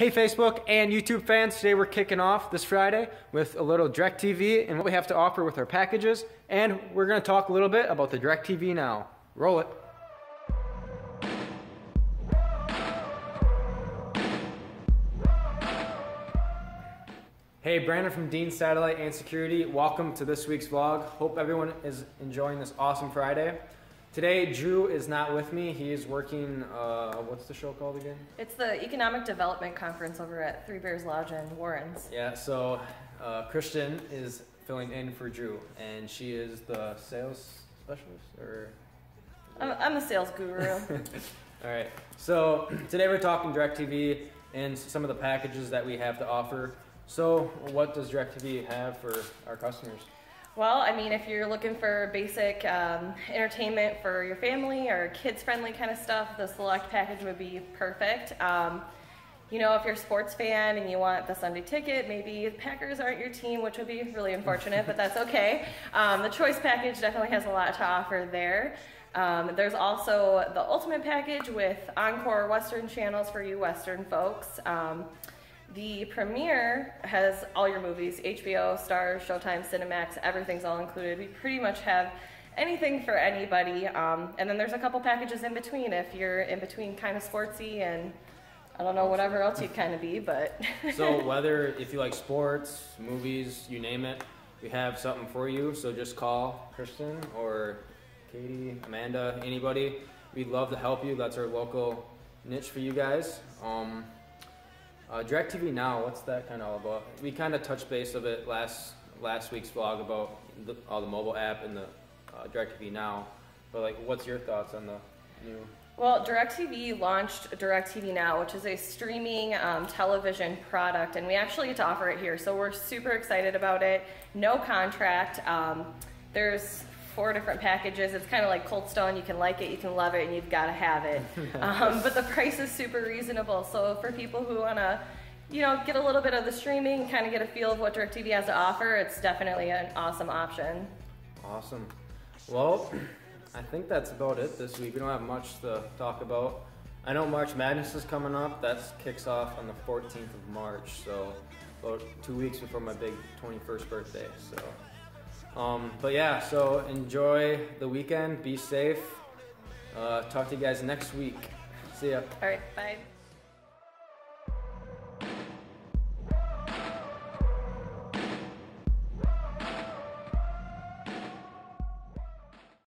Hey Facebook and YouTube fans, today we're kicking off this Friday with a little DirecTV and what we have to offer with our packages and we're going to talk a little bit about the DirecTV Now. Roll it. Hey, Brandon from Dean Satellite and Security. Welcome to this week's vlog. Hope everyone is enjoying this awesome Friday. Today, Drew is not with me. He is working, uh, what's the show called again? It's the Economic Development Conference over at Three Bears Lodge in Warrens. Yeah, so uh, Kristen is filling in for Drew, and she is the sales specialist, or? I'm, I'm the sales guru. All right, so today we're talking DirecTV and some of the packages that we have to offer. So what does DirecTV have for our customers? Well, I mean, if you're looking for basic um, entertainment for your family or kids friendly kind of stuff, the select package would be perfect. Um, you know, if you're a sports fan and you want the Sunday ticket, maybe the Packers aren't your team, which would be really unfortunate, but that's okay. Um, the choice package definitely has a lot to offer there. Um, there's also the ultimate package with Encore Western channels for you Western folks. Um, the premiere has all your movies, HBO, Starz, Showtime, Cinemax, everything's all included. We pretty much have anything for anybody. Um, and then there's a couple packages in between if you're in between kind of sportsy and I don't know, whatever else you'd kind of be, but. so whether if you like sports, movies, you name it, we have something for you. So just call Kristen or Katie, Amanda, anybody. We'd love to help you. That's our local niche for you guys. Um, uh, DirecTV Now, what's that kind of all about? We kind of touched base of it last last week's vlog about the, all the mobile app and the uh, DirecTV Now. But like, what's your thoughts on the new? Well, DirecTV launched DirecTV Now, which is a streaming um, television product, and we actually get to offer it here. So we're super excited about it. No contract. Um, there's four different packages. It's kind of like Cold Stone. You can like it, you can love it, and you've got to have it. Um, but the price is super reasonable. So for people who want to, you know, get a little bit of the streaming, kind of get a feel of what DirecTV has to offer, it's definitely an awesome option. Awesome. Well, I think that's about it this week. We don't have much to talk about. I know March Madness is coming up. That kicks off on the 14th of March, so about two weeks before my big 21st birthday. So. Um, but yeah, so enjoy the weekend. Be safe. Uh, talk to you guys next week. See ya. All right, bye.